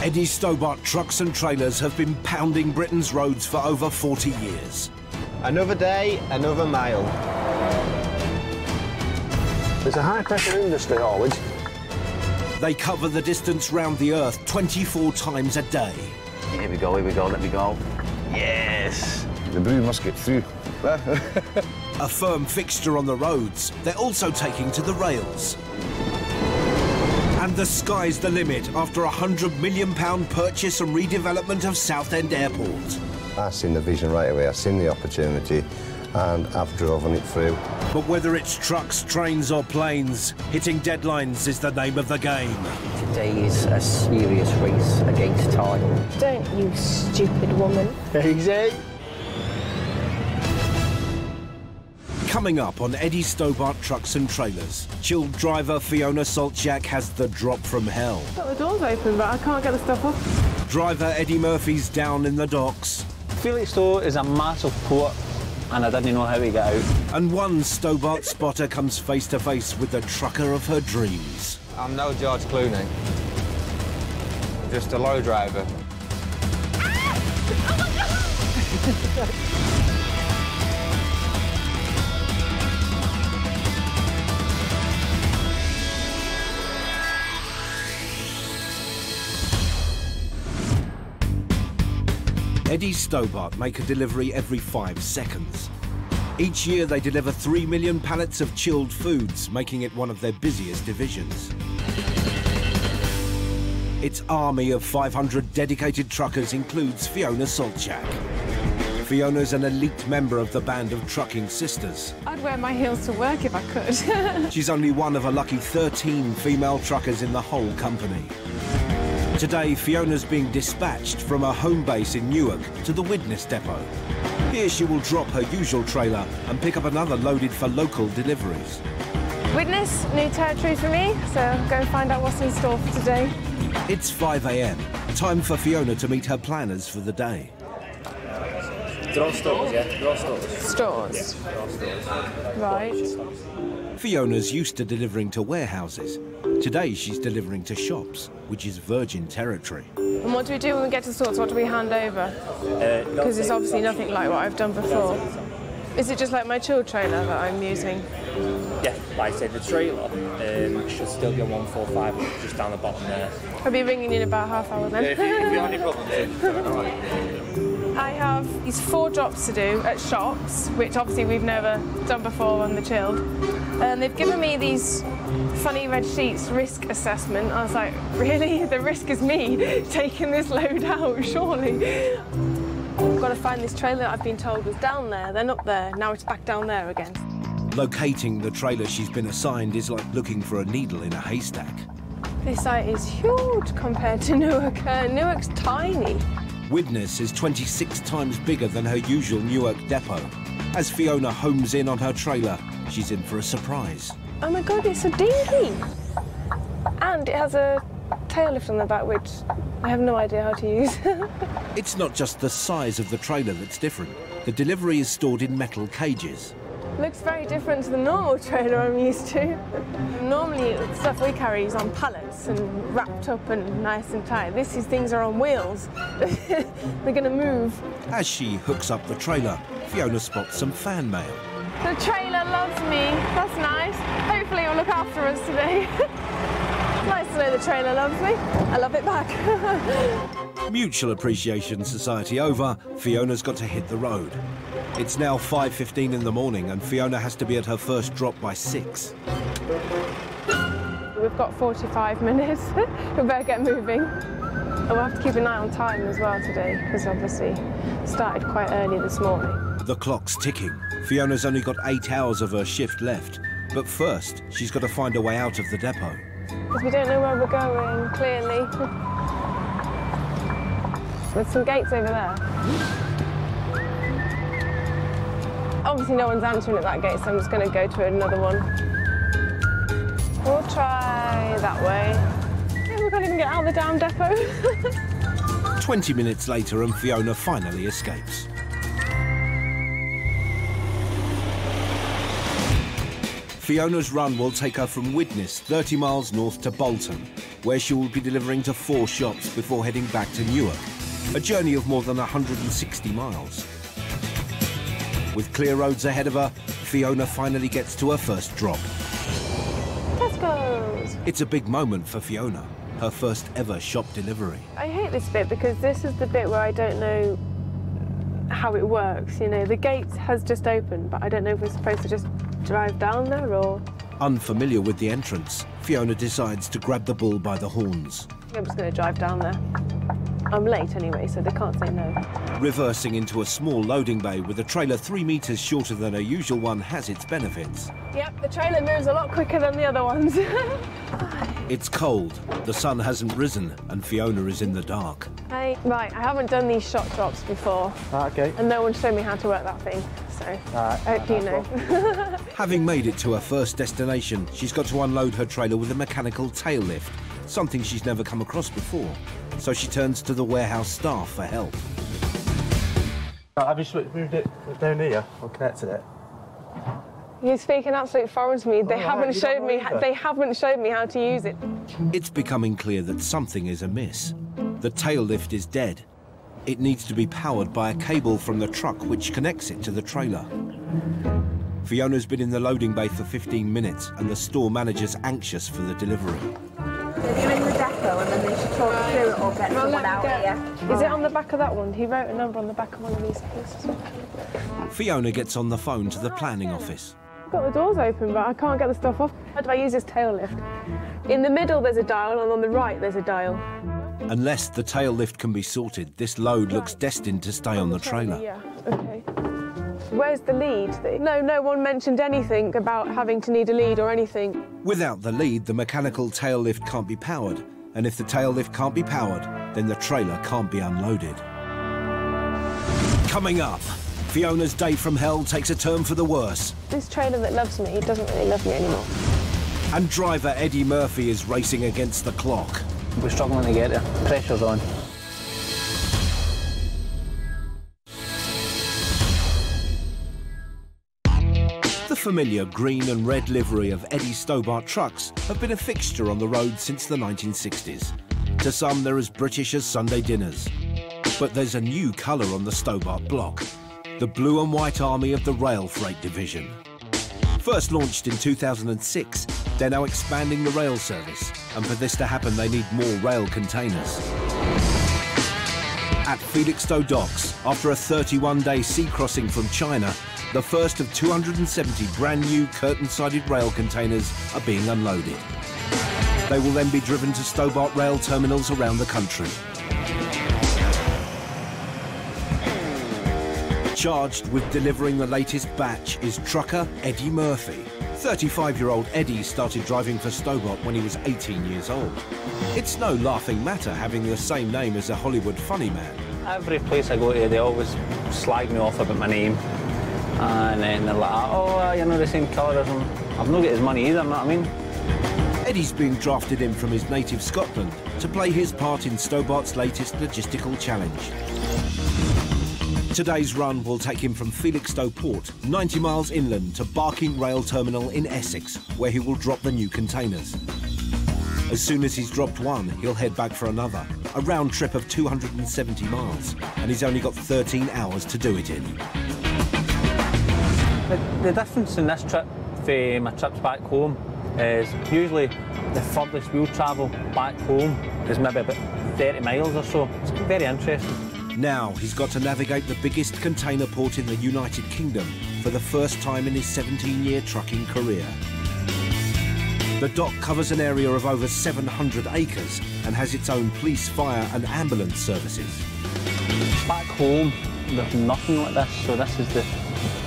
Eddie Stobart trucks and trailers have been pounding Britain's roads for over 40 years. Another day, another mile. It's a high pressure industry, haulage. They cover the distance round the earth 24 times a day. Here we go, here we go, let me go. Yes! The brew must get through. A firm fixture on the roads, they're also taking to the rails. And the sky's the limit after a £100 million purchase and redevelopment of Southend Airport. I seen the vision right away, I seen the opportunity, and I've driven it through. But whether it's trucks, trains or planes, hitting deadlines is the name of the game. Today is a serious race against time. Don't you stupid woman. Easy. Coming up on Eddie Stobart Trucks and Trailers, chilled driver Fiona Soltysiak has the drop from hell. Got the doors open, but I can't get the stuff off. Driver Eddie Murphy's down in the docks. Felixstowe is a massive port and I didn't even know how to get out. And one Stobart spotter comes face to face with the trucker of her dreams. I'm no George Clooney. I'm just a low driver. Ah! Oh Eddie Stobart make a delivery every five seconds. Each year they deliver 3 million pallets of chilled foods, making it one of their busiest divisions. Its army of 500 dedicated truckers includes Fiona Soltysiak. Fiona's an elite member of the band of trucking sisters. I'd wear my heels to work if I could. She's only one of a lucky 13 female truckers in the whole company. Today, Fiona's being dispatched from her home base in Newark to the Widnes depot. Here she will drop her usual trailer and pick up another loaded for local deliveries. Widnes, new territory for me, so go and find out what's in store for today. It's 5 a.m. Time for Fiona to meet her planners for the day. They're all stores, yeah? They're all stores. Stores. Right. Fiona's used to delivering to warehouses. Today she's delivering to shops, which is virgin territory. And what do we do when we get to stores? What do we hand over? Because it's obviously nothing like what I've done before. Is it just like my chill trailer that I'm using? Yeah, like I said, the trailer um, should still be on 145, just down the bottom there. I'll be ringing in about half hour then. if, you, if you have any problems, I have these four drops to do at shops, which obviously we've never done before on the chilled. And they've given me these funny red sheets risk assessment. I was like, really? The risk is me taking this load out, surely. I've got to find this trailer that I've been told was down there, then up there, now it's back down there again. Locating the trailer she's been assigned is like looking for a needle in a haystack. This site is huge compared to Newark. Uh, Newark's tiny. Widnes is 26 times bigger than her usual Newark depot. As Fiona homes in on her trailer, she's in for a surprise. Oh my god, it's a dinghy! And it has a tail lift on the back, which I have no idea how to use. It's not just the size of the trailer that's different. The delivery is stored in metal cages. Looks very different to the normal trailer I'm used to. Normally, the stuff we carry is on pallets and wrapped up and nice and tight. This is things are on wheels. They're going to move. As she hooks up the trailer, Fiona spots some fan mail. The trailer loves me. That's nice. Hopefully, it'll look after us today. nice to know the trailer loves me. I love it back. Mutual Appreciation Society over, Fiona's got to hit the road. It's now 5.15 in the morning and Fiona has to be at her first drop by 6. We've got 45 minutes. we better get moving. Oh, and we'll have to keep an eye on time as well today, because obviously started quite early this morning. The clock's ticking. Fiona's only got eight hours of her shift left. But first, she's got to find a way out of the depot. Because we don't know where we're going, clearly. There's some gates over there. Obviously no one's answering at that gate, so I'm just going to go to another one. We'll try that way. We can't even get out of the damn depot. 20 minutes later and Fiona finally escapes. Fiona's run will take her from Widnes 30 miles north to Bolton, where she will be delivering to four shops before heading back to Newark, a journey of more than 160 miles. With clear roads ahead of her, Fiona finally gets to her first drop. Tesco's. It's a big moment for Fiona, her first ever shop delivery. I hate this bit because this is the bit where I don't know how it works. You know, the gate has just opened, but I don't know if we're supposed to just drive down there or. Unfamiliar with the entrance, Fiona decides to grab the bull by the horns. I'm just going to drive down there. I'm late anyway, so they can't say no. Reversing into a small loading bay with a trailer three metres shorter than her usual one has its benefits. Yep, the trailer moves a lot quicker than the other ones. It's cold, the sun hasn't risen, and Fiona is in the dark. hey, right, I haven't done these shot drops before, ah, okay. and no one showed me how to work that thing, so ah, I hope ah, you know. Having made it to her first destination, she's got to unload her trailer with a mechanical tail lift, something she's never come across before. So she turns to the warehouse staff for help. Uh, have you switched, moved it down here or connected it? You're speaking absolute foreign to me. They Oh, haven't you showed me. either? They haven't showed me how to use it. It's becoming clear that something is amiss. The tail lift is dead. It needs to be powered by a cable from the truck which connects it to the trailer. Fiona's been in the loading bay for 15 minutes and the store manager's anxious for the delivery. You're in the depot and then they should talk you through it or get Well, someone out get- here. Is it on the back of that one? He wrote a number on the back of one of these pieces. Fiona gets on the phone to the planning office. I've got the doors open, but I can't get the stuff off. How do I use this tail lift? In the middle, there's a dial, and on the right, there's a dial. Unless the tail lift can be sorted, this load looks destined to stay on the trailer. Yeah, okay. Where's the lead? No, no one mentioned anything about having to need a lead or anything. Without the lead, the mechanical tail lift can't be powered. And if the tail lift can't be powered, then the trailer can't be unloaded. Coming up, Fiona's day from hell takes a turn for the worse. This trailer that loves me, he doesn't really love me anymore. And driver Eddie Murphy is racing against the clock. We're struggling to get there. Pressure's on. The familiar green and red livery of Eddie Stobart trucks have been a fixture on the road since the 1960s. To some, they're as British as Sunday dinners. But there's a new colour on the Stobart block, the blue and white army of the Rail Freight Division. First launched in 2006, they're now expanding the rail service, and for this to happen, they need more rail containers. At Felixstowe Docks, after a 31-day sea crossing from China, the first of 270 brand new curtain-sided rail containers are being unloaded. They will then be driven to Stobart rail terminals around the country. Charged with delivering the latest batch is trucker Eddie Murphy. 35-year-old Eddie started driving for Stobart when he was 18 years old. It's no laughing matter having the same name as a Hollywood funny man. Every place I go to, they always slag me off about my name. And then they're like, oh, uh, you're not the same colour as him. I've not got his money either, you know what I mean? Eddie's being drafted in from his native Scotland to play his part in Stobart's latest logistical challenge. Today's run will take him from Felixstowe Port, 90 miles inland, to Barking Rail Terminal in Essex, where he will drop the new containers. As soon as he's dropped one, he'll head back for another, a round trip of 270 miles, and he's only got 13 hours to do it in. The, the difference in this trip for my trips back home is usually the furthest we'll travel back home is maybe about 30 miles or so. It's very interesting. Now he's got to navigate the biggest container port in the United Kingdom for the first time in his 17-year trucking career. The dock covers an area of over 700 acres and has its own police, fire and ambulance services. Back home, there's nothing like this, so this is the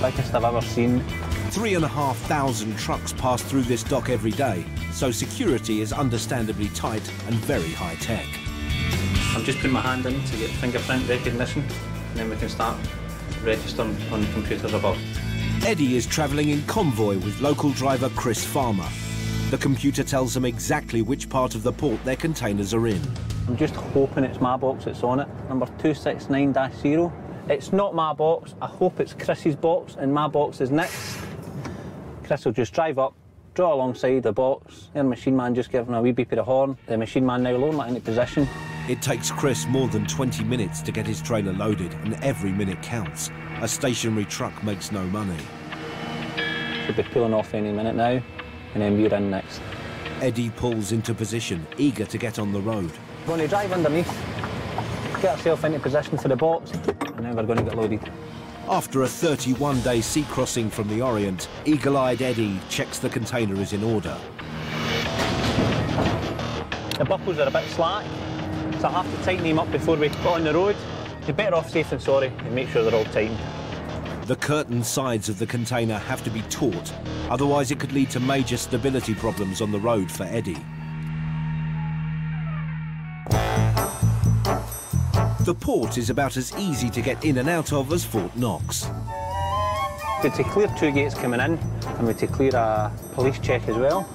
biggest I've ever seen. Three and a half thousand trucks pass through this dock every day, so security is understandably tight and very high tech. I'm just putting my hand in to get fingerprint recognition, and then we can start registering on the computers above. Eddie is travelling in convoy with local driver Chris Farmer. The computer tells them exactly which part of the port their containers are in. I'm just hoping it's my box that's on it, number 269-0. It's not my box, I hope it's Chris's box, and my box is next. Chris will just drive up, draw alongside the box, the machine man just giving a wee beep of the horn, the machine man now lowering it into position. It takes Chris more than 20 minutes to get his trailer loaded, and every minute counts. A stationary truck makes no money. Should be pulling off any minute now, and then we're in next. Eddie pulls into position, eager to get on the road. We're Going to drive underneath, get ourselves into position for the box, and then we're going to get loaded. After a 31-day sea crossing from the Orient, eagle-eyed Eddie checks the container is in order. The buckles are a bit slack, so I have to tighten them up before we go on the road. You're better off safe than sorry and make sure they're all tightened. The curtain sides of the container have to be taut, otherwise it could lead to major stability problems on the road for Eddie. The port is about as easy to get in and out of as Fort Knox. We to clear two gates coming in, and we to clear a police check as well.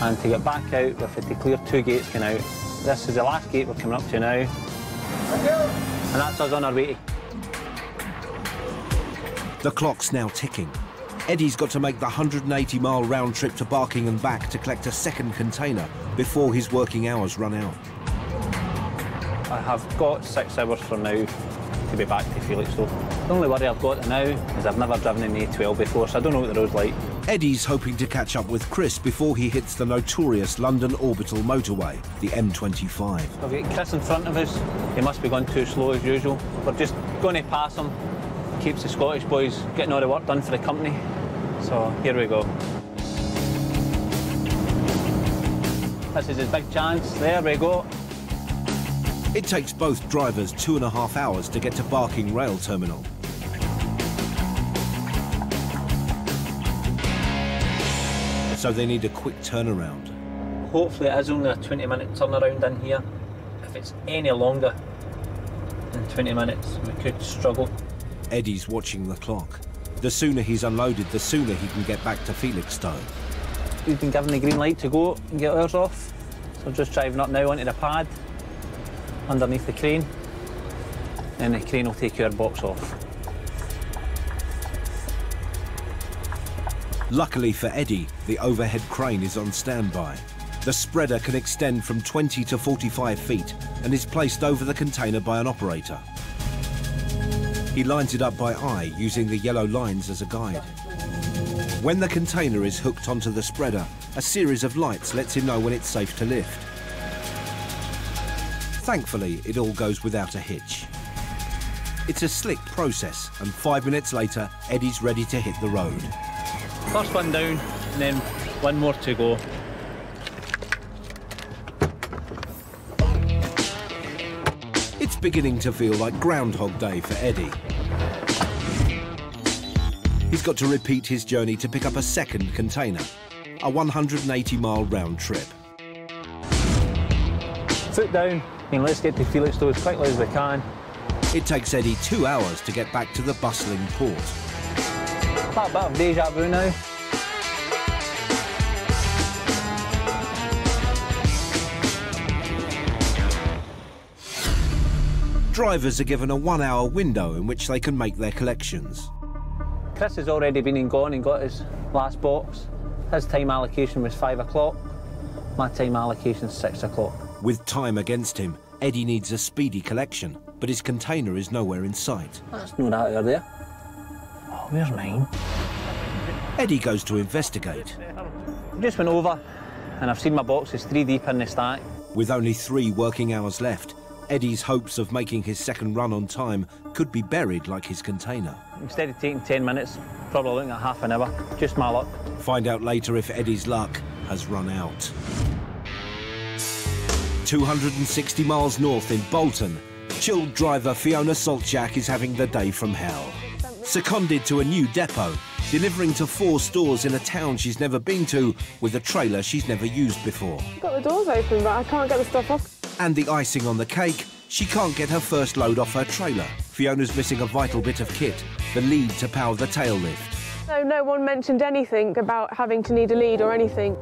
And to get back out, we've had to clear two gates coming out. This is the last gate we're coming up to now. And that's us on our way. The clock's now ticking. Eddie's got to make the 180 mile round trip to Barking and back to collect a second container before his working hours run out. I have got six hours from now to be back to Felixstowe. The only worry I've got now is I've never driven in the A12 before, so I don't know what the road's like. Eddie's hoping to catch up with Chris before he hits the notorious London Orbital motorway, the M25. I've got Chris in front of us. He must be going too slow as usual. We're just going to pass him. Keeps the Scottish boys getting all the work done for the company. So here we go. This is his big chance. There we go. It takes both drivers two and a half hours to get to Barking Rail Terminal. So they need a quick turnaround. Hopefully it is only a 20 minute turnaround in here. If it's any longer than 20 minutes, we could struggle. Eddie's watching the clock. The sooner he's unloaded, the sooner he can get back to Felixstowe. We've been given the green light to go and get ours off. So just driving up now onto the pad, underneath the crane, and the crane will take your box off. Luckily for Eddie, the overhead crane is on standby. The spreader can extend from 20 to 45 feet and is placed over the container by an operator. He lines it up by eye using the yellow lines as a guide. When the container is hooked onto the spreader, a series of lights lets him know when it's safe to lift. Thankfully, it all goes without a hitch. It's a slick process, and five minutes later, Eddie's ready to hit the road. First one down, and then one more to go. It's beginning to feel like Groundhog Day for Eddie. He's got to repeat his journey to pick up a second container, a 180 mile round trip. Foot down, and let's get to Felixstowe as quickly as we can. It takes Eddie two hours to get back to the bustling port. That bit of deja vu now. Drivers are given a one hour window in which they can make their collections. Chris has already been and gone and got his last box. His time allocation was five o'clock. My time allocation is six o'clock. With time against him, Eddie needs a speedy collection, but his container is nowhere in sight. That's no that out there. Where's mine? Eddie goes to investigate. Just went over and I've seen my boxes three deep in the stack. With only three working hours left, Eddie's hopes of making his second run on time could be buried like his container. Instead of taking 10 minutes, probably looking at half an hour. Just my luck. Find out later if Eddie's luck has run out. 260 miles north in Bolton, chilled driver Fiona Soltysiak is having the day from hell. Seconded to a new depot, delivering to four stores in a town she's never been to with a trailer she's never used before. I've got the doors open, but I can't get the stuff off. And the icing on the cake, she can't get her first load off her trailer. Fiona's missing a vital bit of kit, the lead to power the tail lift. No, no one mentioned anything about having to need a lead or anything.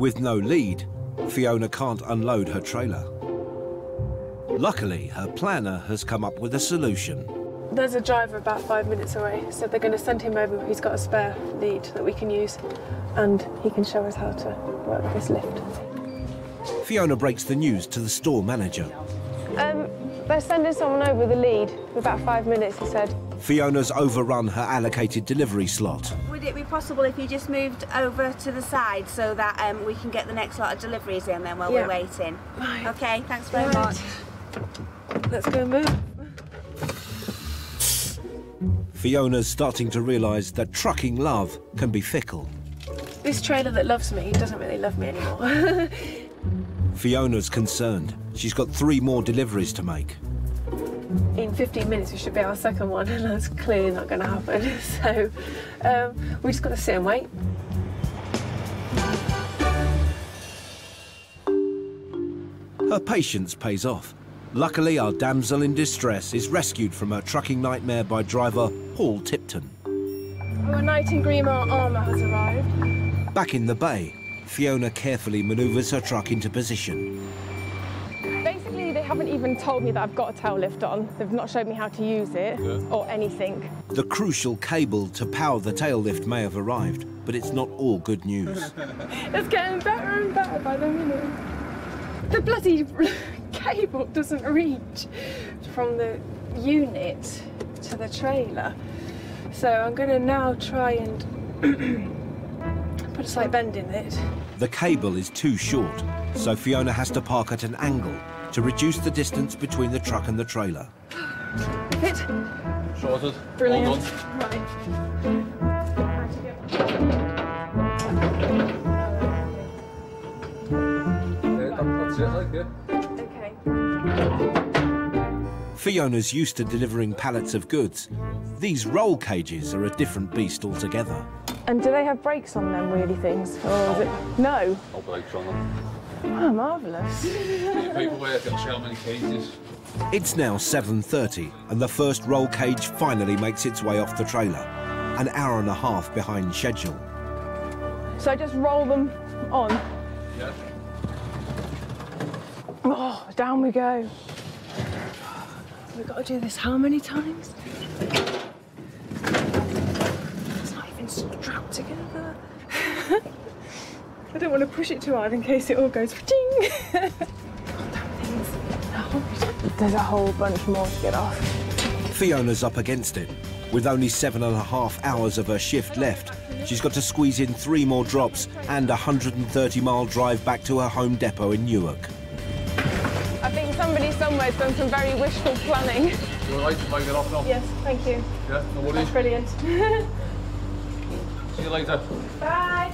With no lead, Fiona can't unload her trailer. Luckily, her planner has come up with a solution. There's a driver about five minutes away, so they're going to send him over. He's got a spare lead that we can use, and he can show us how to work this lift. Fiona breaks the news to the store manager. Um, they're sending someone over with a lead in about five minutes, he said. Fiona's overrun her allocated delivery slot. Would it be possible if you just moved over to the side so that um, we can get the next lot of deliveries in then while Yeah. we're waiting? Right. Okay, thanks very Right. much. Let's go move. Fiona's starting to realise that trucking love can be fickle. This trailer that loves me doesn't really love me anymore. Fiona's concerned. She's got three more deliveries to make. in 15 minutes we should be our second one and that's clearly not going to happen so um, we just got to sit and wait Her patience pays off. Luckily, our damsel in distress is rescued from her trucking nightmare by driver Paul Tipton. our knight in green armour has arrived Back in the bay, Fiona carefully manoeuvres her truck into position. basically they haven't even told me that I've got a tail lift on they've not showed me how to use it or anything The crucial cable to power the tail lift may have arrived, but it's not all good news. it's getting better and better by the minute the bloody cable doesn't reach from the unit to the trailer so I'm going to now try and put a slight bend in it The cable is too short, so Fiona has to park at an angle to reduce the distance between the truck and the trailer. Fit? Sorted. Brilliant. All done. Right. Yeah, that- that's it, like, yeah. Okay. Fiona's used to delivering pallets of goods. These roll cages are a different beast altogether. And do they have brakes on them, wheelie things? Or is it? No. No brakes on them. Oh, marvellous. Your paperwork, it'll how many cages. It's now 7.30 and the first roll cage finally makes its way off the trailer. An hour and a half behind schedule. So I just roll them on. Yeah. Oh, down we go. We've got to do this how many times? It's not even strapped together. I don't want to push it too hard in case it all goes ding. There's a whole bunch more to get off. Fiona's up against it. With only seven and a half hours of her shift left, she's got to squeeze in three more drops and a 130 mile drive back to her home depot in Newark. I think somebody somewhere's done some very wishful planning. You all right? Might get off now? Yes, thank you. Yeah, no worries. That's brilliant. See you later. Bye.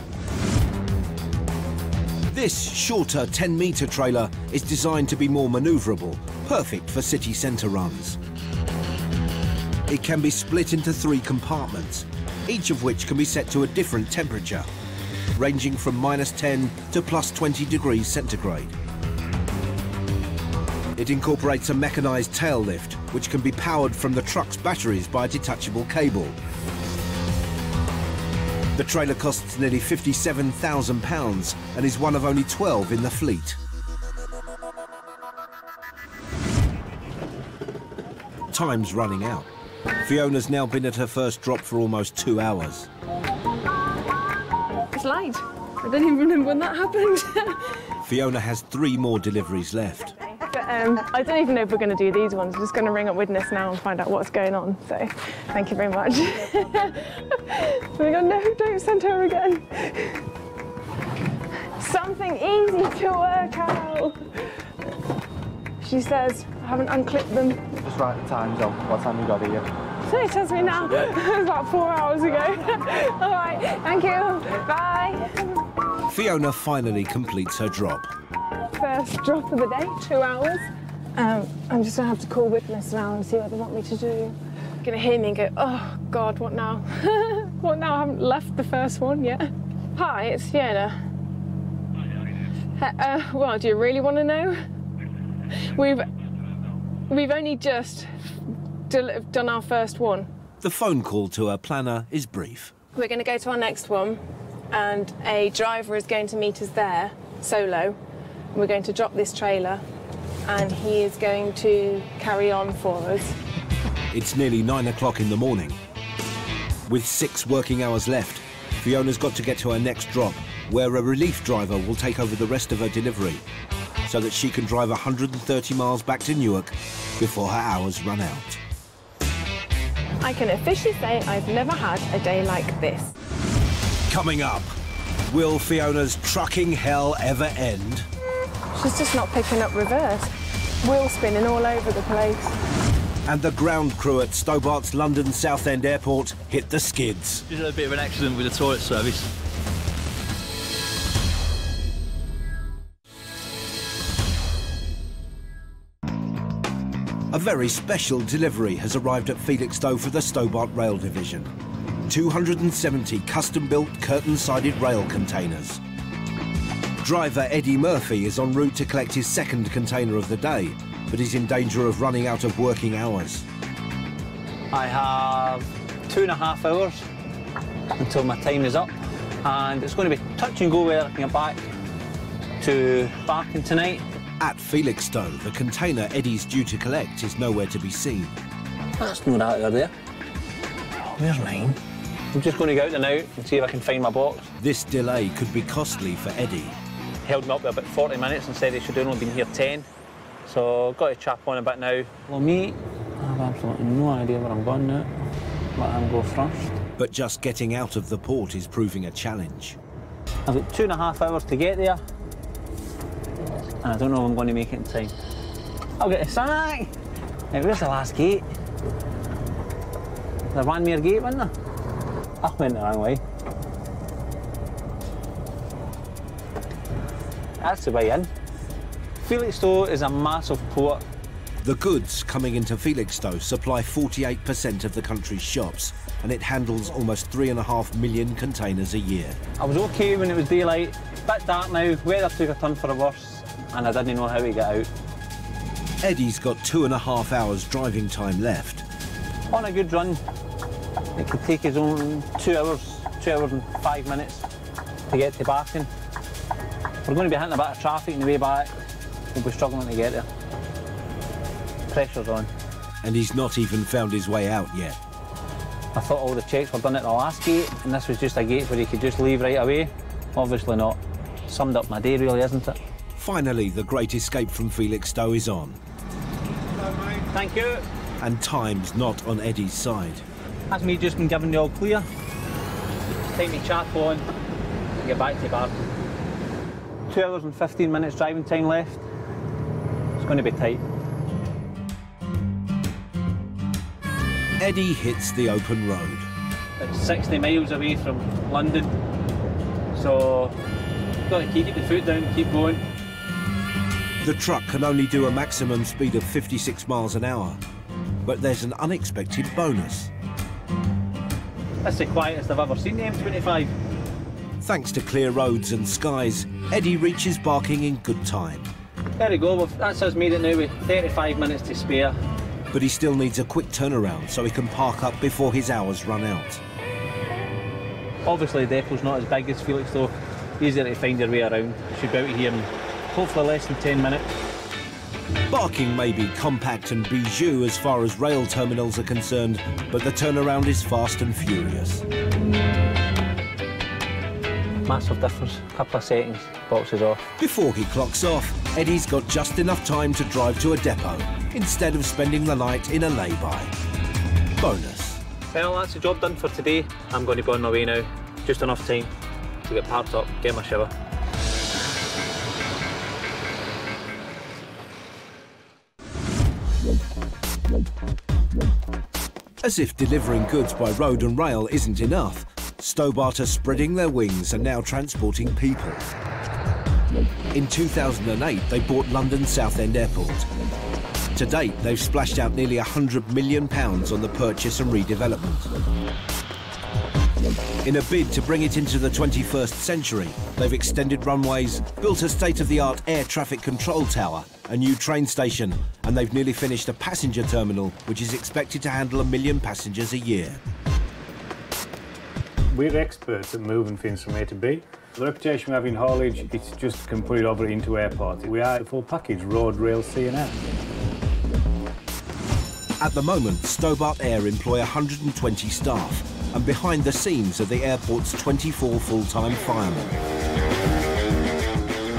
This shorter 10 metre trailer is designed to be more manoeuvrable, perfect for city centre runs. It can be split into three compartments, each of which can be set to a different temperature, ranging from minus 10 to plus 20 degrees centigrade. It incorporates a mechanised tail lift, which can be powered from the truck's batteries by a detachable cable. The trailer costs nearly £57,000 and is one of only 12 in the fleet. Time's running out. Fiona's now been at her first drop for almost two hours. It's light. I don't even remember when that happened. Fiona has three more deliveries left. But um, I don't even know if we're going to do these ones. We're just going to ring up Widnes now and find out what's going on. So, thank you very much. we go, no, don't send her again. Something easy to work out. She says, I haven't unclipped them. Just write the times on. What time you got here? So it tells me now. it was about four hours ago. All right, thank you. Bye. Fiona finally completes her drop. First drop of the day, two hours. Um, I'm just gonna have to call Widnes now and see what they want me to do. Gonna hear me and go, oh God, what now? what now? I haven't left the first one yet. Hi, it's Fiona. Uh, uh, well, do you really want to know? We've we've only just done our first one. The phone call to her planner is brief. We're going to go to our next one, and a driver is going to meet us there, solo. We're going to drop this trailer, and he is going to carry on for us. It's nearly nine o'clock in the morning. With six working hours left, Fiona's got to get to her next drop, where a relief driver will take over the rest of her delivery, so that she can drive 130 miles back to Newark before her hours run out. I can officially say I've never had a day like this. Coming up, will Fiona's trucking hell ever end? She's just not picking up reverse. Wheel spinning all over the place. And the ground crew at Stobart's London Southend Airport hit the skids. Just had a bit of an accident with the toilet service. A very special delivery has arrived at Felixstowe for the Stobart Rail Division. 270 custom-built curtain-sided rail containers. Driver Eddie Murphy is en route to collect his second container of the day, but is in danger of running out of working hours. I have two and a half hours until my time is up, and it's going to be touch and go whether I can get back to Barking tonight. At Felixstowe, the container Eddie's due to collect is nowhere to be seen. That's not out there. Where's mine? I'm just going to go out and out and see if I can find my box. This delay could be costly for Eddie. Held me up for about 40 minutes and said he should have only been here 10. So got to chap on a bit now. Well, me, I have absolutely no idea where I'm going now. Let him go first. But just getting out of the port is proving a challenge. I've got two and a half hours to get there. And I don't know if I'm going to make it in time. I'll get a sack! Now, where's the last gate? The one more gate, wasn't there? I went the wrong way. That's the way in. Felixstowe is a massive port. The goods coming into Felixstowe supply 48% of the country's shops, and it handles almost three and a half million containers a year. I was okay when it was daylight. Bit dark now, weather took a turn for the worse, and I didn't know how to get out. Eddie's got two and a half hours driving time left. On a good run, it could take his own two hours, two hours and five minutes to get to Barking. We're going to be hitting a bit of traffic on the way back. We'll be struggling to get there. Pressure's on. And he's not even found his way out yet. I thought all the checks were done at the last gate, and this was just a gate where you could just leave right away. Obviously not. Summed up my day, really, isn't it? Finally, the great escape from Felixstowe is on. Thank you. And time's not on Eddie's side. That's me just been given the all clear. Take me chat on and get back to Barking. Two hours and 15 minutes driving time left. It's going to be tight. Eddie hits the open road. It's 60 miles away from London, so got to keep the foot down, keep going. The truck can only do a maximum speed of 56 miles an hour, but there's an unexpected bonus. That's the quietest I've ever seen the M25. Thanks to clear roads and skies, Eddie reaches Barking in good time. There we go, that's us made it now with 35 minutes to spare. But he still needs a quick turnaround so he can park up before his hours run out. Obviously the depot's not as big as Felixstowe, easier to find your way around. Should be out here in hopefully less than 10 minutes. Barking may be compact and bijou as far as rail terminals are concerned, but the turnaround is fast and furious. Massive difference, couple of seconds, boxes off. Before he clocks off, Eddie's got just enough time to drive to a depot, instead of spending the night in a lay-by. Bonus. Well, that's the job done for today. I'm going to be on my way now. Just enough time to get parked up, get my shower. As if delivering goods by road and rail isn't enough, Stobart are spreading their wings and now transporting people. In 2008, they bought London Southend Airport. To date, they've splashed out nearly £100 million on the purchase and redevelopment. In a bid to bring it into the 21st century, they've extended runways, built a state-of-the-art air traffic control tower, a new train station, and they've nearly finished a passenger terminal, which is expected to handle a million passengers a year. We're experts at moving things from A to B. The reputation we have in haulage, it's just can put it over into airport. We are the full package, road, rail, sea and air. At the moment, Stobart Air employ 120 staff, and behind the scenes are the airport's 24 full-time firemen.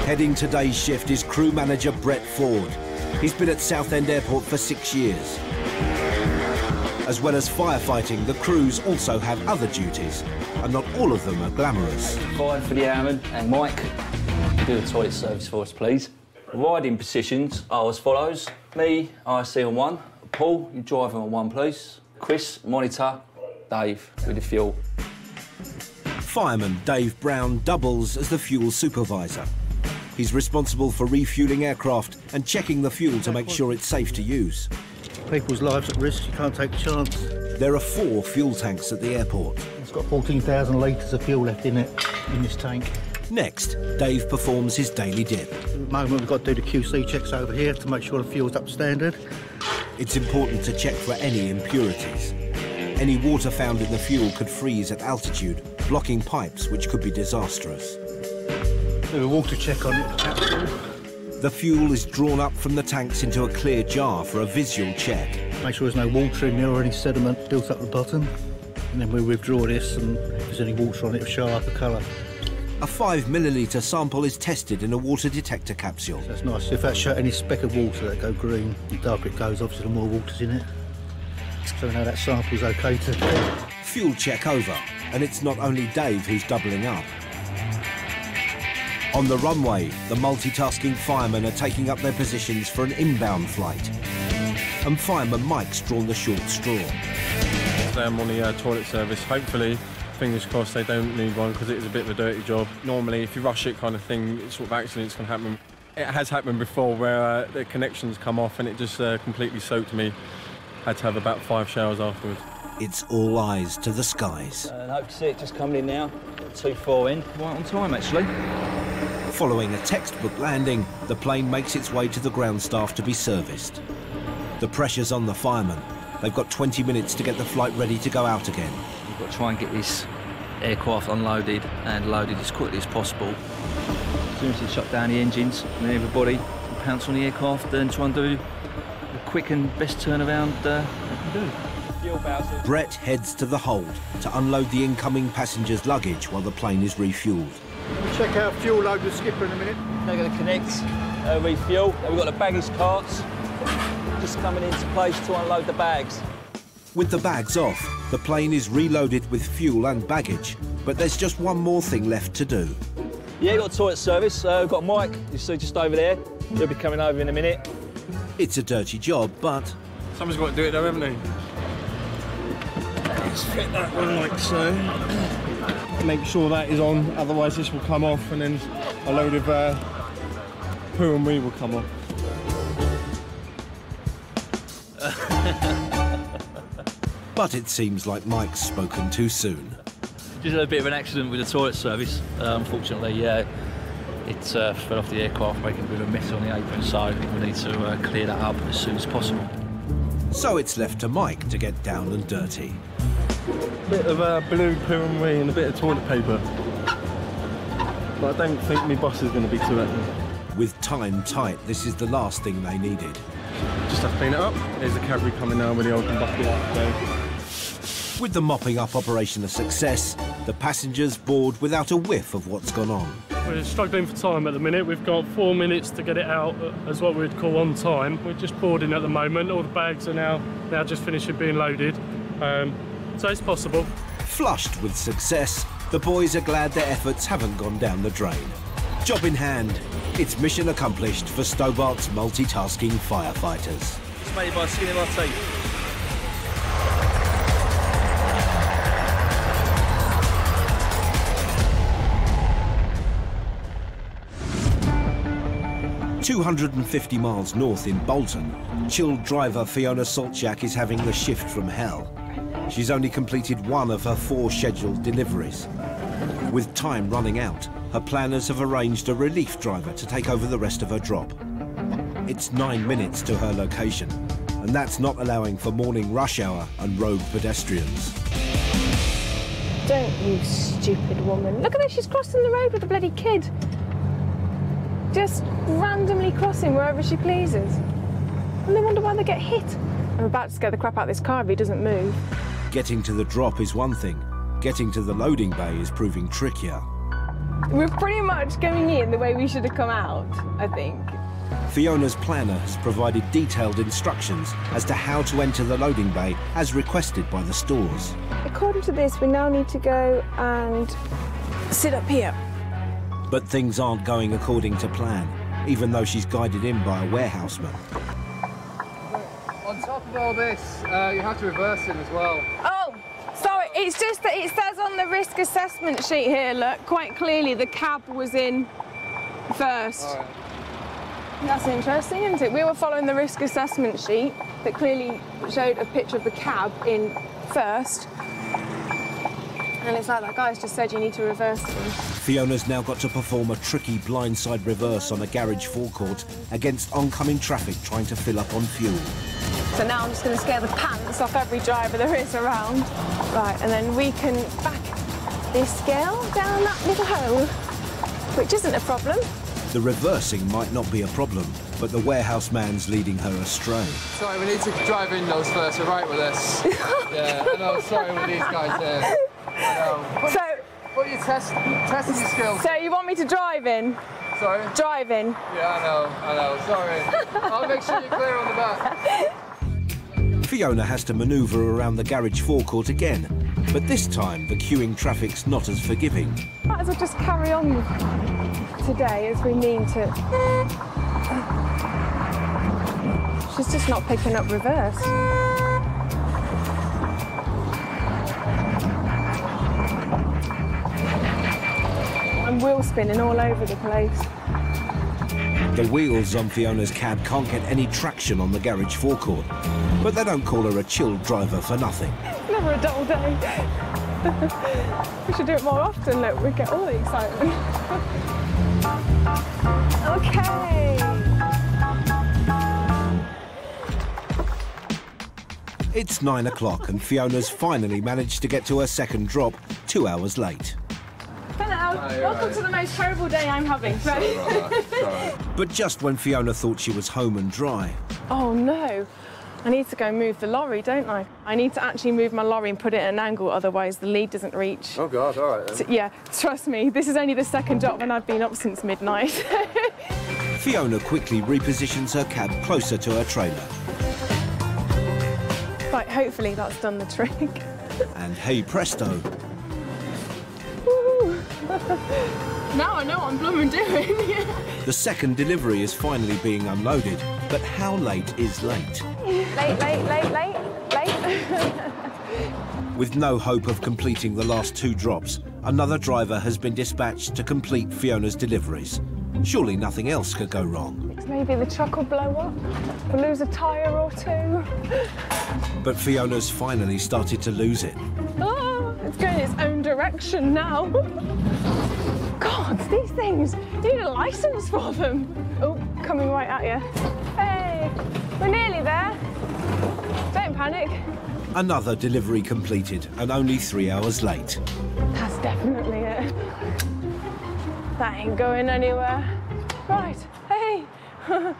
Heading today's shift is crew manager Brett Ford. He's been at Southend Airport for six years. As well as firefighting, the crews also have other duties, and not all of them are glamorous. Five for the airman and Mike. Do the toilet service for us, please. Riding positions are as follows. Me, IC on one. Paul, you drive on one, please. Chris, monitor. Dave, with the fuel. Fireman Dave Brown doubles as the fuel supervisor. He's responsible for refuelling aircraft and checking the fuel to make sure it's safe to use. People's lives at risk, you can't take a chance. There are four fuel tanks at the airport. It's got 14,000 litres of fuel left in it, in this tank. Next, Dave performs his daily dip. At the moment, we've got to do the QC checks over here to make sure the fuel's up to standard. It's important to check for any impurities. Any water found in the fuel could freeze at altitude, blocking pipes, which could be disastrous. Do a water check on it. The fuel is drawn up from the tanks into a clear jar for a visual check. Make sure there's no water in there or any sediment built up at the bottom. And then we withdraw this, and if there's any water on it, it'll show up a colour. A 5 millilitre sample is tested in a water detector capsule. That's nice. If that shows any speck of water that go green, the darker it goes, obviously the more water's in it. So we know that sample's okay to Fuel check over, and it's not only Dave who's doubling up. On the runway, the multitasking firemen are taking up their positions for an inbound flight. And fireman Mike's drawn the short straw. Today I'm on the uh, toilet service. Hopefully, fingers crossed, they don't need one because it is a bit of a dirty job. Normally, if you rush it kind of thing, sort of accidents can happen. It has happened before where uh, the connections come off and it just uh, completely soaked me. Had to have about five showers afterwards. It's all eyes to the skies. And hope to see it just coming in now. 2-4 in. Right on time, actually. Following a textbook landing, the plane makes its way to the ground staff to be serviced. The pressure's on the firemen. They've got 20 minutes to get the flight ready to go out again. We've got to try and get this aircraft unloaded and loaded as quickly as possible. As soon as they shut down the engines, then everybody can pounce on the aircraft and try and do the quick and best turnaround uh, they can do. Brett heads to the hold to unload the incoming passengers' luggage while the plane is refueled. We'll check out fuel load with skipper in a minute. They're going to connect, uh, refuel. Then we've got the baggage carts just coming into place to unload the bags. With the bags off, the plane is reloaded with fuel and baggage. But there's just one more thing left to do. Yeah, got a toilet service. Uh, we've got Mike, you see just over there. He'll be coming over in a minute. It's a dirty job, but... Someone's got to do it though, haven't they? Let's fit that one like so. Make sure that is on, otherwise this will come off and then a load of uh, poo and wee will come off. But it seems like Mike's spoken too soon. Just had a bit of an accident with the toilet service. Uh, unfortunately, yeah, it uh, fell off the aircraft, making a bit of a mess on the apron, so we need to uh, clear that up as soon as possible. So it's left to Mike to get down and dirty. Bit of uh, blue poo and a bit of toilet paper. But I don't think my boss is going to be too happy. With time tight, this is the last thing they needed. Just have to clean it up. There's the cavalry coming now with the old bucket up there. With the mopping up operation a success, the passengers board without a whiff of what's gone on. We're struggling for time at the minute. We've got four minutes to get it out uh, as what we'd call on time. We're just boarding at the moment. All the bags are now now just finishing being loaded. Um, so it's possible. Flushed with success, the boys are glad their efforts haven't gone down the drain. Job in hand, it's mission accomplished for Stobart's multitasking firefighters. It's made by the skin of our teeth. 250 miles north in Bolton, chilled driver Fiona Soltysiak is having the shift from hell. She's only completed one of her four scheduled deliveries. With time running out, her planners have arranged a relief driver to take over the rest of her drop. It's nine minutes to her location, and that's not allowing for morning rush hour and rogue pedestrians. Don't you stupid woman. Look at this, she's crossing the road with a bloody kid. Just randomly crossing wherever she pleases. And they wonder why they get hit. I'm about to scare the crap out of this car if he doesn't move. Getting to the drop is one thing. Getting to the loading bay is proving trickier. We're pretty much going in the way we should have come out, I think. Fiona's planner has provided detailed instructions as to how to enter the loading bay as requested by the stores. According to this, we now need to go and sit up here. But things aren't going according to plan, even though she's guided in by a warehouseman. On top of all this, uh, you have to reverse it as well. Oh, sorry, it's just that it says on the risk assessment sheet here, look, quite clearly the cab was in first. That's interesting, isn't it? We were following the risk assessment sheet that clearly showed a picture of the cab in first. And it's like that guy's just said you need to reverse them. Fiona's now got to perform a tricky blindside reverse on a garage forecourt against oncoming traffic trying to fill up on fuel. So now I'm just going to scare the pants off every driver there is around. Right, and then we can back this scale down that little hole, which isn't a problem. The reversing might not be a problem, but the warehouse man's leading her astray. Sorry, we need to drive in those first. We're right with this. yeah, and I know. Sorry with these guys there. I know. But, So, but you test, testing your skills. so you want me to drive in? Sorry? Drive in. Yeah, I know. I know. Sorry. I'll make sure you're clear on the back. Fiona has to manoeuvre around the garage forecourt again, but this time the queuing traffic's not as forgiving. Might as well just carry on today as we mean to. She's just not picking up reverse. Wheel spinning all over the place. The wheels on Fiona's cab can't get any traction on the garage forecourt, but they don't call her a chilled driver for nothing. Never a dull day. we should do it more often, look, we get all the excitement. okay. It's nine o'clock and Fiona's finally managed to get to her second drop two hours late. Hello, welcome to the most terrible day I'm having. But just when Fiona thought she was home and dry, oh no, I need to go move the lorry, don't I? I need to actually move my lorry and put it at an angle, otherwise the lead doesn't reach. Oh God! All right. So, yeah, trust me, this is only the second drop and I've been up since midnight. Fiona quickly repositions her cab closer to her trailer. right, hopefully that's done the trick. And hey presto, Woo. Now I know what I'm blooming doing. the second delivery is finally being unloaded. But how late is late? late, late, late, late, late. With no hope of completing the last two drops, another driver has been dispatched to complete Fiona's deliveries. Surely nothing else could go wrong. Maybe the truck will blow up. We'll lose a tyre or two. But Fiona's finally started to lose it. Oh, it's going its own direction now. God, these things, you need a license for them. Oh, coming right at you. Hey, we're nearly there. Don't panic. Another delivery completed and only three hours late. That's definitely it. That ain't going anywhere. Right, hey,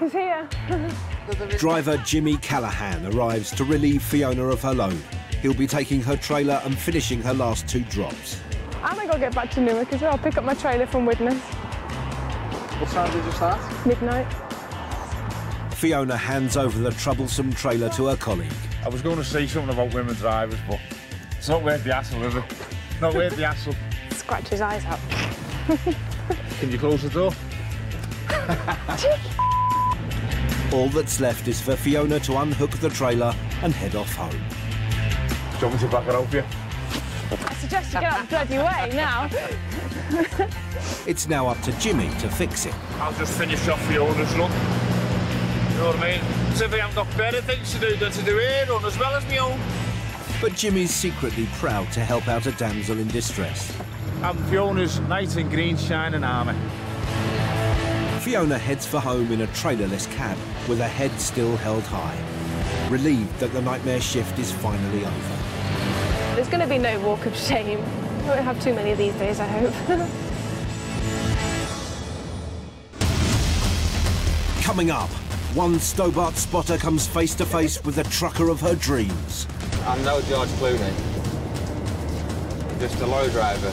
he's here. Driver Jimmy Callahan arrives to relieve Fiona of her load. He'll be taking her trailer and finishing her last two drops. And I gotta get back to Newark as well. Pick up my trailer from Widnes. What time did you start? Midnight. Fiona hands over the troublesome trailer to her colleague. I was going to say something about women drivers, but it's not worth the hassle, is it? Not worth the hassle. Scratch his eyes out. Can you close the door? All that's left is for Fiona to unhook the trailer and head off home. Do you want me to back it out for you? I suggest you get out the bloody way now. It's now up to Jimmy to fix it. I'll just finish off the owner's run. You know what I mean? As if I haven't got better things to do than to do air run as well as my own. But Jimmy's secretly proud to help out a damsel in distress. I'm Fiona's knight in green shining armour. Fiona heads for home in a trailerless cab with her head still held high, relieved that the nightmare shift is finally over. There's going to be no walk of shame. I won't have too many of these days, I hope. Coming up, One Stobart spotter comes face to face with the trucker of her dreams. I'm no George Clooney. I'm just a low driver.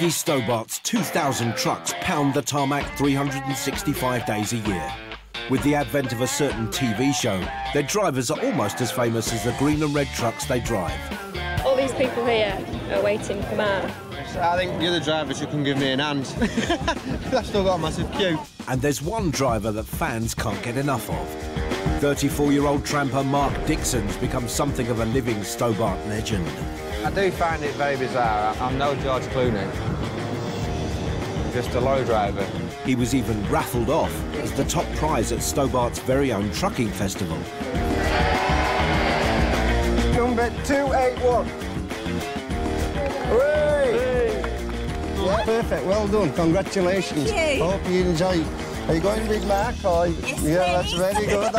Eddie Stobart's 2,000 trucks pound the tarmac 365 days a year. With the advent of a certain TV show, their drivers are almost as famous as the green and red trucks they drive. All these people here are waiting for Mark. I think the other drivers should come give me an hand. I've still got a massive queue. And there's one driver that fans can't get enough of. 34-year-old tramper Mark Dixon's become something of a living Stobart legend. I do find it very bizarre. I'm no George Clooney. I'm just a low driver. He was even raffled off as the top prize at Stobart's very own trucking festival. Number 281. Hooray! Yeah, perfect. Well done. Congratulations. Thank you. Hope you enjoy. Are you going with Mark? Or... Yes, yeah, please. that's very good.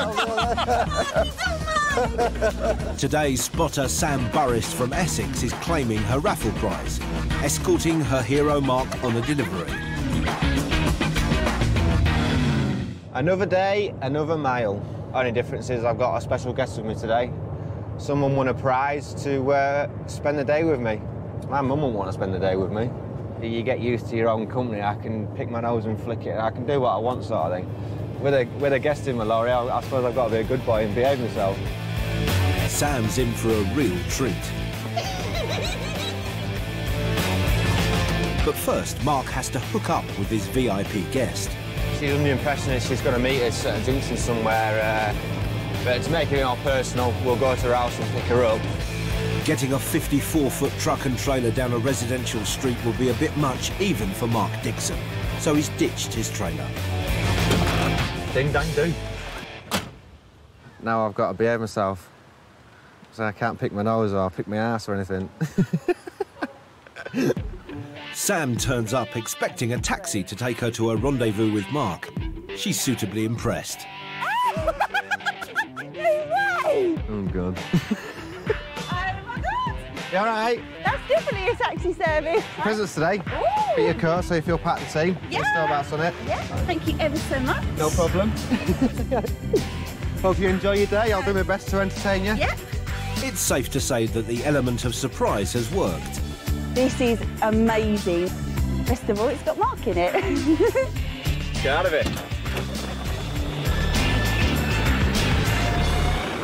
Today's spotter Sam Burris from Essex is claiming her raffle prize, escorting her hero Mark on a delivery. Another day, another mile. Only difference is I've got a special guest with me today. Someone won a prize to uh, spend the day with me. My mum won't want to spend the day with me. You get used to your own company. I can pick my nose and flick it. I can do what I want, sort of thing. With a with a guest in my lorry, I, I suppose I've got to be a good boy and behave myself. Sam's in for a real treat. But first, Mark has to hook up with his VIP guest. She's under the impression that she's going to meet us at a junction somewhere. Uh, but to make it more personal, we'll go to her house and pick her up. Getting a 54-foot truck and trailer down a residential street will be a bit much even for Mark Dixon. So he's ditched his trailer. Ding dang do. Now I've got to behave myself. So I can't pick my nose or pick my ass or anything. Sam turns up expecting a taxi to take her to a rendezvous with Mark. She's suitably impressed. oh, God. You all right? That's definitely a taxi service. Presents today. Be your car so if you feel part of the team. Yeah. Let's about on it. Yeah, thank you ever so much. No problem. Hope you enjoy your day. I'll do my best to entertain you. Yeah. It's safe to say that the element of surprise has worked. This is amazing. First of all, it's got Mark in it. Get out of it.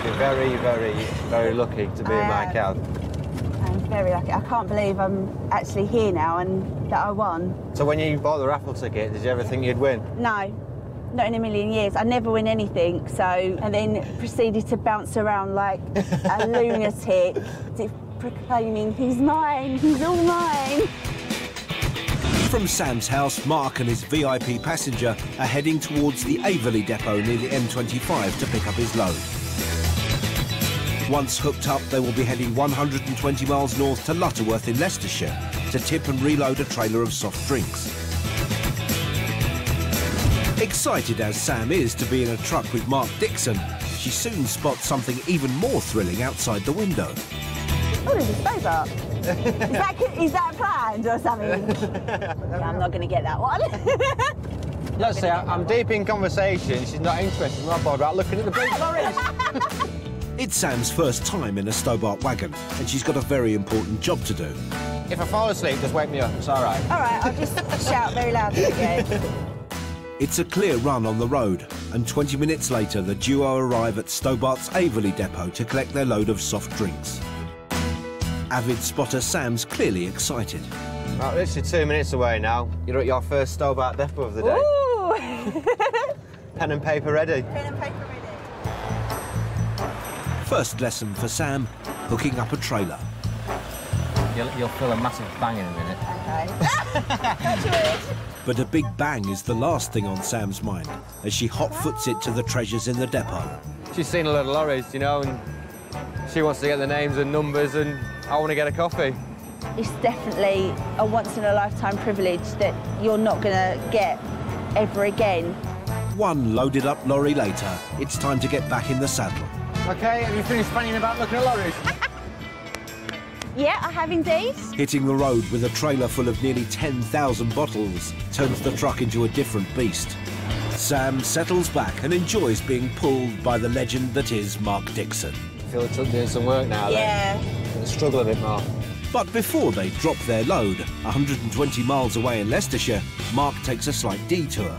You're very, very, very lucky to be in my I am. cab. I'm very lucky. I can't believe I'm actually here now and that I won. So when you bought the raffle ticket, did you ever think you'd win? No, not in a million years. I never win anything. So, and then proceeded to bounce around like a lunatic, proclaiming, "He's mine. He's all mine." From Sam's house, Mark and his VIP passenger are heading towards the Aveley depot near the M25 to pick up his load. Once hooked up, they will be heading 120 miles north to Lutterworth in Leicestershire to tip and reload a trailer of soft drinks. Excited as Sam is to be in a truck with Mark Dixon, she soon spots something even more thrilling outside the window. Oh, there's a Stobart. is, that, is that planned or something? Yeah, I'm not going to get that one. Let's say I- I'm deep in conversation. She's not interested. I'm not bothered about looking at the big lorries. It's Sam's first time in a Stobart wagon, and she's got a very important job to do. If I fall asleep, just wake me up. It's all right. All right, I'll just shout very loudly again. It's a clear run on the road, and 20 minutes later, the duo arrive at Stobart's Aveley depot to collect their load of soft drinks. Avid spotter Sam's clearly excited. Right, literally two minutes away now. You're at your first Stobart depot of the day. Ooh! Pen and paper ready. Pen and paper ready. First lesson for Sam, hooking up a trailer. You'll, you'll feel a massive bang in a minute. Okay. But a big bang is the last thing on Sam's mind as she hot foots it to the treasures in the depot. She's seen a lot of lorries, you know, and she wants to get the names and numbers, and I want to get a coffee. It's definitely a once in a lifetime privilege that you're not going to get ever again. one loaded up lorry later, it's time to get back in the saddle. Okay, have you finished fanning about looking at lorries? Yeah, I have indeed. Hitting the road with a trailer full of nearly 10,000 bottles turns the truck into a different beast. Sam settles back and enjoys being pulled by the legend that is Mark Dixon. feel the truck doing some work now Yeah. then. Gonna struggle a bit more. But before they drop their load, 120 miles away in Leicestershire, Mark takes a slight detour.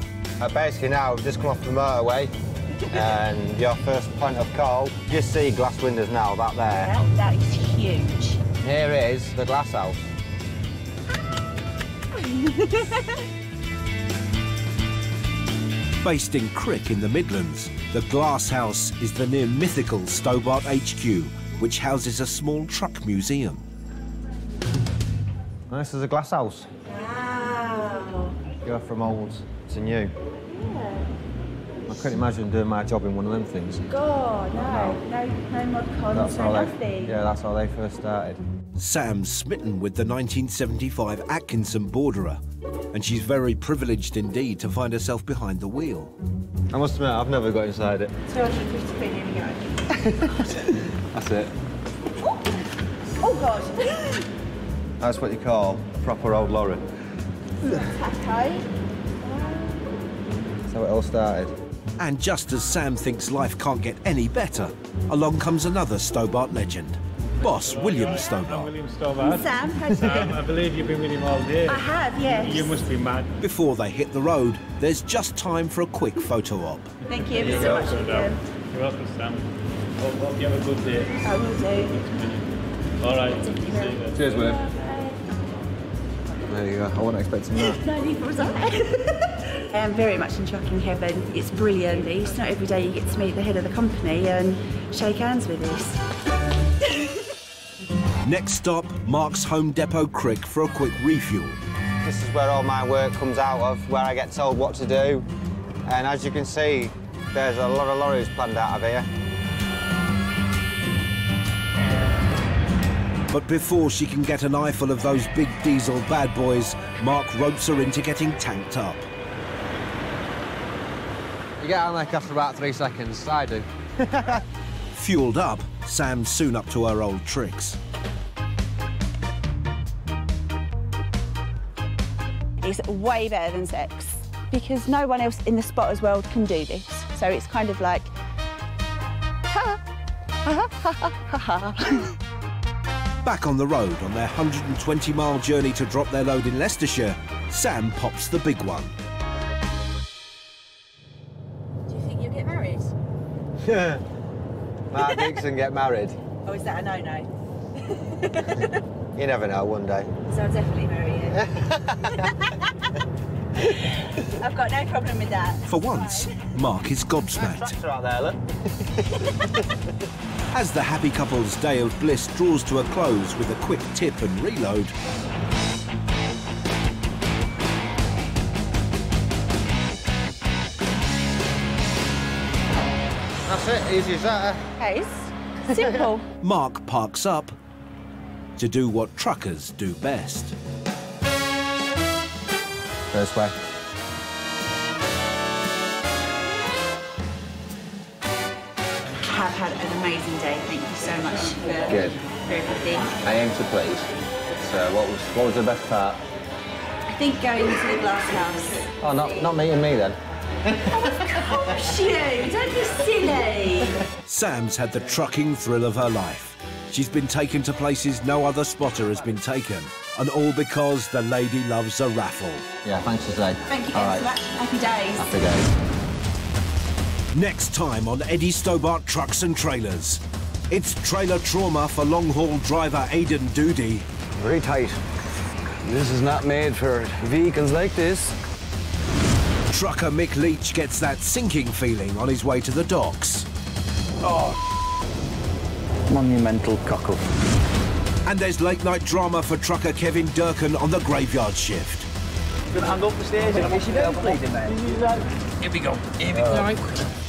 Uh, basically now, we've just come off the motorway and your first point of call, just see glass windows now, that there. That, that is huge. Here is the glass house. Based in Crick in the Midlands, the Glass House is the near mythical Stobart HQ, which houses a small truck museum. And this is a glass house. Wow. Go from old to new. I couldn't imagine doing my job in one of them things. God, no. No, no mod cons, That's no how they, nothing. yeah, that's how they first started. Sam's smitten with the 1975 Atkinson Borderer, and she's very privileged indeed to find herself behind the wheel. I must admit, I've never got inside it. 250 quid, here we go. That's it. Oh, oh God. That's what you call a proper old lorry. Taco. That's how it all started. And just as Sam thinks life can't get any better, along comes another Stobart legend, boss William Stobart. William Stobart. Sam, how Sam, I believe you've been with him all day. I have, yes. You must be mad. Before they hit the road, there's just time for a quick photo op. Thank you you so much, William. You're welcome, Sam. Hope, hope you have a good day. I will do. All right. See you then. Cheers, William. There you go. I wasn't expecting that. No need for that. I am very much in trucking heaven. It's brilliant. It's not every day you get to meet the head of the company and shake hands with us. Next stop, Mark's home depot Crick for a quick refuel. This is where all my work comes out of, where I get told what to do. And as you can see, there's a lot of lorries planned out of here. But before she can get an eyeful of those big diesel bad boys, Mark ropes her into getting tanked up. You get on like after about three seconds. I do. Fueled up, Sam's soon up to her old tricks. It's way better than sex because no one else in the spotters world can do this. So it's kind of like. Ha, ha, ha, ha, ha, ha. Back on the road on their 120 mile journey to drop their load in Leicestershire, Sam pops the big one. Do you think you'll get married? Yeah. Mark Dixon get married. Oh, is that a no-no? You never know, one day. So I'll definitely marry you. I've got no problem with that. For once, Mark is gobsmacked. Tractor out there, look. As the happy couple's day of bliss draws to a close with a quick tip and reload, That's it, easy as that. Eh? Hey, it's simple. Mark parks up to do what truckers do best. First way. Amazing day. Thank you so much for, Good. for everything. I aim to please. So what was what was the best part? I think going to the glass house. Oh, not, not meeting me then. Of course you! Don't be silly! Sam's had the trucking thrill of her life. She's been taken to places no other spotter has been taken, and all because the lady loves a raffle. Yeah, thanks for today. Thank you All guys right. so much. Happy days. Happy days. Next time on Eddie Stobart Trucks and Trailers, it's trailer trauma for long haul driver Aidan Doody. Very tight. This is not made for vehicles like this. Trucker Mick Leach gets that sinking feeling on his way to the docks. Oh. Monumental cockle. And there's late night drama for trucker Kevin Durkin on the graveyard shift. Gonna hang up the stairs and wish you well, please, mate. Here we go. Here we uh, go.